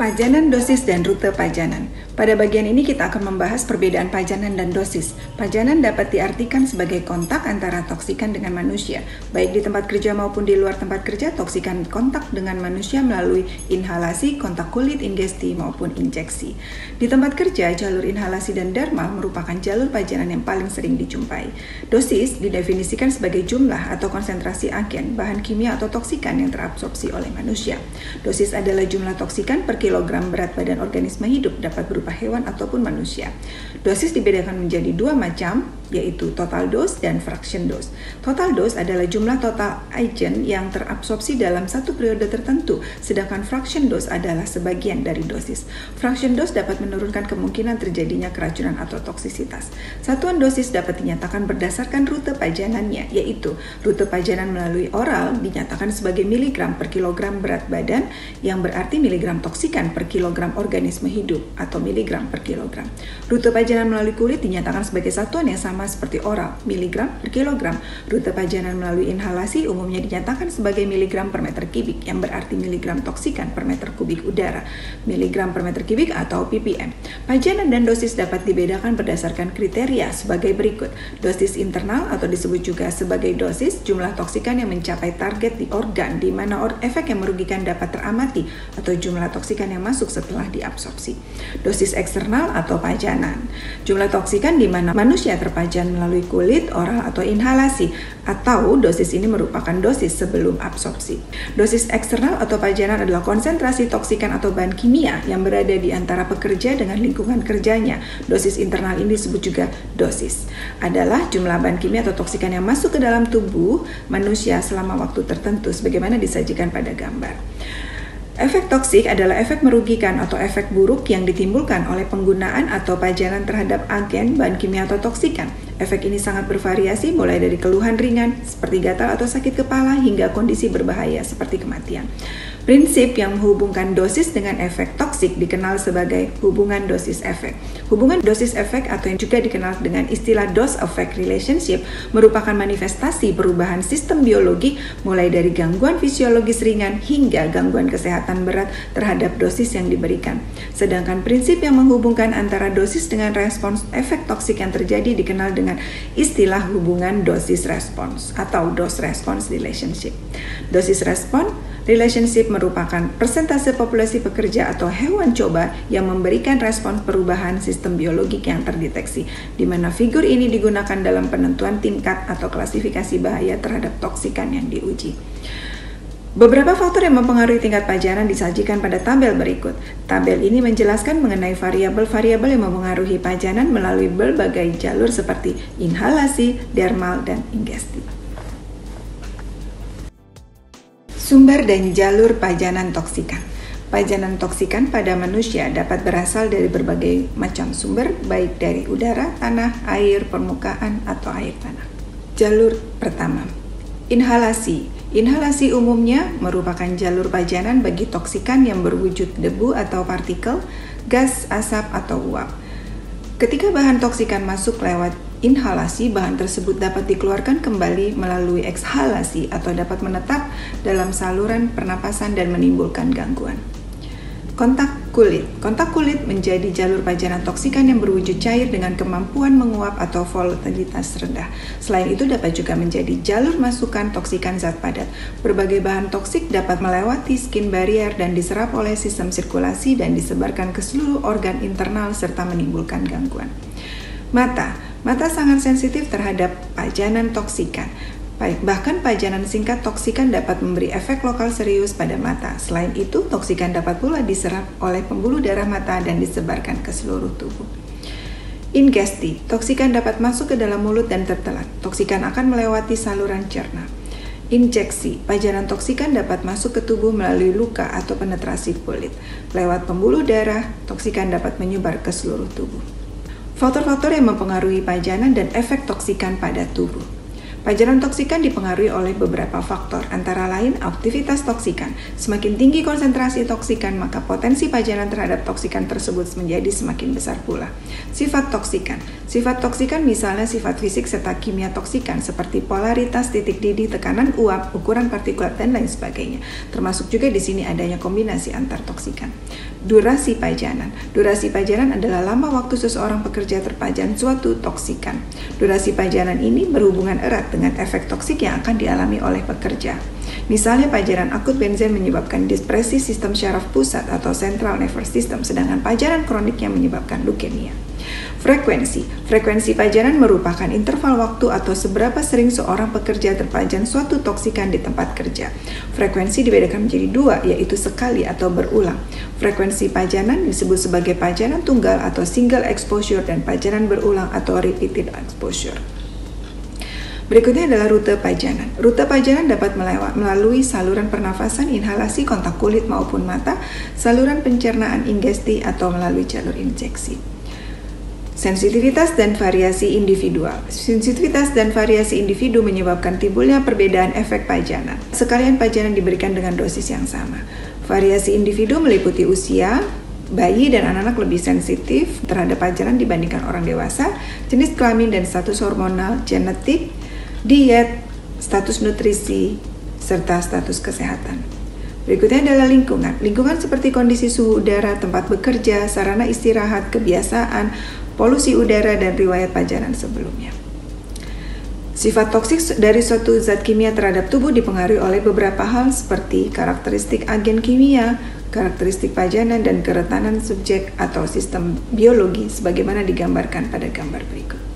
Pajanan, dosis, dan rute pajanan. Pada bagian ini kita akan membahas perbedaan pajanan dan dosis. Pajanan dapat diartikan sebagai kontak antara toksikan dengan manusia. Baik di tempat kerja maupun di luar tempat kerja, toksikan kontak dengan manusia melalui inhalasi, kontak kulit, ingesti, maupun injeksi. Di tempat kerja, jalur inhalasi dan dermal merupakan jalur pajanan yang paling sering dijumpai. Dosis didefinisikan sebagai jumlah atau konsentrasi agen, bahan kimia atau toksikan yang terabsorpsi oleh manusia. Dosis adalah jumlah toksikan per kilogram berat badan organisme hidup dapat berupa hewan ataupun manusia. Dosis dibedakan menjadi dua macam, yaitu total dose dan fraction dose. Total dose adalah jumlah total agent yang terabsorpsi dalam satu periode tertentu, sedangkan fraction dose adalah sebagian dari dosis. Fraction dose dapat menurunkan kemungkinan terjadinya keracunan atau toksisitas. Satuan dosis dapat dinyatakan berdasarkan rute pajanannya, yaitu rute pajanan melalui oral dinyatakan sebagai miligram per kilogram berat badan, yang berarti miligram toksikan per kilogram organisme hidup atau miligram per kilogram. Rute pajanan melalui kulit dinyatakan sebagai satuan yang sama sama seperti oral, miligram per kilogram. Rute pajanan melalui inhalasi umumnya dinyatakan sebagai miligram per meter kubik, yang berarti miligram toksikan per meter kubik udara, miligram per meter kubik atau ppm. Pajanan dan dosis dapat dibedakan berdasarkan kriteria sebagai berikut. Dosis internal atau disebut juga sebagai dosis, jumlah toksikan yang mencapai target di organ, di mana efek yang merugikan dapat teramati, atau jumlah toksikan yang masuk setelah diabsorpsi. Dosis eksternal atau pajanan, jumlah toksikan di mana manusia terpajan sajian melalui kulit, oral, atau inhalasi, atau dosis ini merupakan dosis sebelum absorpsi. Dosis eksternal atau pajanan adalah konsentrasi toksikan atau bahan kimia yang berada di antara pekerja dengan lingkungan kerjanya. Dosis internal ini disebut juga dosis. Adalah jumlah bahan kimia atau toksikan yang masuk ke dalam tubuh manusia selama waktu tertentu sebagaimana disajikan pada gambar. Efek toksik adalah efek merugikan atau efek buruk yang ditimbulkan oleh penggunaan atau pajanan terhadap agen, bahan kimia atau toksikan. Efek ini sangat bervariasi mulai dari keluhan ringan seperti gatal atau sakit kepala hingga kondisi berbahaya seperti kematian. Prinsip yang menghubungkan dosis dengan efek toksik dikenal sebagai hubungan dosis efek. Hubungan dosis efek atau yang juga dikenal dengan istilah dose effect relationship merupakan manifestasi perubahan sistem biologi mulai dari gangguan fisiologis ringan hingga gangguan kesehatan berat terhadap dosis yang diberikan. Sedangkan prinsip yang menghubungkan antara dosis dengan respons efek toksik yang terjadi dikenal dengan istilah hubungan dosis respons atau dose response relationship. Dosis respon relationship merupakan persentase populasi pekerja atau hewan coba yang memberikan respons perubahan sistem biologik yang terdeteksi, di mana figur ini digunakan dalam penentuan tingkat atau klasifikasi bahaya terhadap toksikan yang diuji. Beberapa faktor yang mempengaruhi tingkat pajanan disajikan pada tabel berikut. Tabel ini menjelaskan mengenai variabel-variabel yang mempengaruhi pajanan melalui berbagai jalur seperti inhalasi, dermal, dan ingesti. Sumber dan jalur pajanan toksikan. Pajanan toksikan pada manusia dapat berasal dari berbagai macam sumber, baik dari udara, tanah, air, permukaan, atau air tanah. Jalur pertama, inhalasi. Inhalasi umumnya merupakan jalur pajanan bagi toksikan yang berwujud debu atau partikel, gas, asap, atau uap. Ketika bahan toksikan masuk lewat inhalasi, bahan tersebut dapat dikeluarkan kembali melalui ekshalasi atau dapat menetap dalam saluran pernapasan dan menimbulkan gangguan. Kontak kulit. Kontak kulit menjadi jalur pajanan toksikan yang berwujud cair dengan kemampuan menguap atau volatilitas rendah. Selain itu dapat juga menjadi jalur masukan toksikan zat padat. Berbagai bahan toksik dapat melewati skin barrier dan diserap oleh sistem sirkulasi dan disebarkan ke seluruh organ internal serta menimbulkan gangguan. Mata Mata sangat sensitif terhadap pajanan toksikan. Bahkan pajanan singkat toksikan dapat memberi efek lokal serius pada mata. Selain itu, toksikan dapat pula diserap oleh pembuluh darah mata dan disebarkan ke seluruh tubuh. Ingesti, toksikan dapat masuk ke dalam mulut dan tertelan. Toksikan akan melewati saluran cerna. Injeksi, pajanan toksikan dapat masuk ke tubuh melalui luka atau penetrasi kulit. Lewat pembuluh darah, toksikan dapat menyebar ke seluruh tubuh. Faktor-faktor yang mempengaruhi pajanan dan efek toksikan pada tubuh. Pajanan toksikan dipengaruhi oleh beberapa faktor, antara lain aktivitas toksikan. Semakin tinggi konsentrasi toksikan, maka potensi pajanan terhadap toksikan tersebut menjadi semakin besar pula. Sifat toksikan. Sifat toksikan misalnya sifat fisik serta kimia toksikan seperti polaritas titik didih, tekanan uap, ukuran partikulat dan lain sebagainya. Termasuk juga di sini adanya kombinasi antar toksikan. Durasi pajanan. Durasi pajanan adalah lama waktu seseorang bekerja terpajan suatu toksikan. Durasi pajanan ini berhubungan erat dengan efek toksik yang akan dialami oleh pekerja. Misalnya pajaran akut benzen menyebabkan depresi sistem syaraf pusat atau central nervous system, sedangkan pajaran kronik yang menyebabkan leukemia. Frekuensi Frekuensi pajanan merupakan interval waktu atau seberapa sering seorang pekerja terpajan suatu toksikan di tempat kerja. Frekuensi dibedakan menjadi dua, yaitu sekali atau berulang. Frekuensi pajanan disebut sebagai pajanan tunggal atau single exposure dan pajanan berulang atau repeated exposure. Berikutnya adalah rute pajanan. Rute pajanan dapat melewat melalui saluran pernafasan, inhalasi, kontak kulit maupun mata, saluran pencernaan ingesti atau melalui jalur injeksi. Sensitivitas dan variasi individual. Sensitivitas dan variasi individu menyebabkan timbulnya perbedaan efek pajanan. Sekalian pajanan diberikan dengan dosis yang sama. Variasi individu meliputi usia, bayi dan anak-anak lebih sensitif terhadap pajanan dibandingkan orang dewasa, jenis kelamin dan status hormonal, genetik, diet, status nutrisi, serta status kesehatan. Berikutnya adalah lingkungan. Lingkungan seperti kondisi suhu udara, tempat bekerja, sarana istirahat, kebiasaan, polusi udara, dan riwayat pajanan sebelumnya. Sifat toksik dari suatu zat kimia terhadap tubuh dipengaruhi oleh beberapa hal seperti karakteristik agen kimia, karakteristik pajanan, dan keretanan subjek atau sistem biologi sebagaimana digambarkan pada gambar berikut.